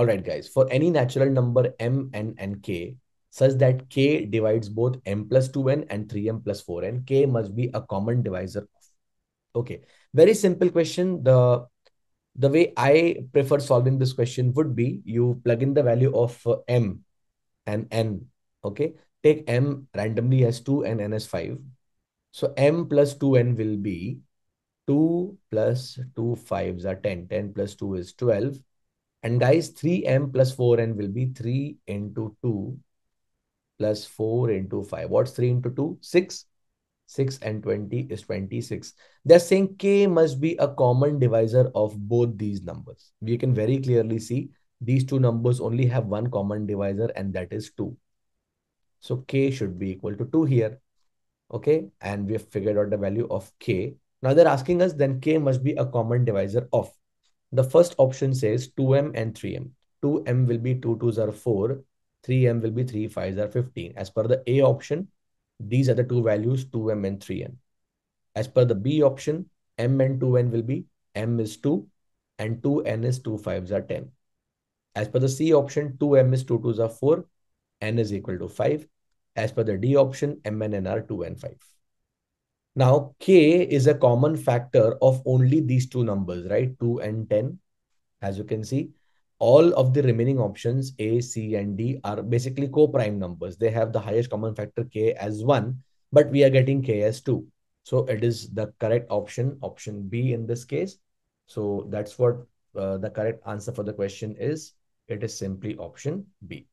All right, guys. For any natural number m, n, and k, such that k divides both m plus 2n and 3m plus 4n, k must be a common divisor Okay, very simple question. The the way I prefer solving this question would be you plug in the value of uh, m and n. Okay, take m randomly as 2 and n as 5. So m plus 2n will be 2 plus 2 5s are 10. 10 plus 2 is 12. And guys, 3m plus 4n will be 3 into 2 plus 4 into 5. What's 3 into 2? 6. 6 and 20 is 26. They're saying k must be a common divisor of both these numbers. We can very clearly see these two numbers only have one common divisor and that is 2. So k should be equal to 2 here. Okay, and we have figured out the value of k. Now they're asking us then k must be a common divisor of. The first option says 2m and 3m. 2m will be 2 2s are 4. 3m will be 3 5s are 15. As per the A option, these are the two values 2m and 3n. As per the B option, m and 2n will be m is 2 and 2n is 2 5s are 10. As per the C option, 2m is 2 2s are 4, n is equal to 5. As per the D option, m and n are 2 and 5. Now, k is a common factor of only these two numbers, right? 2 and 10. As you can see, all of the remaining options A, C, and D are basically co-prime numbers. They have the highest common factor K as 1, but we are getting K as 2. So it is the correct option, option B in this case. So that's what uh, the correct answer for the question is. It is simply option B.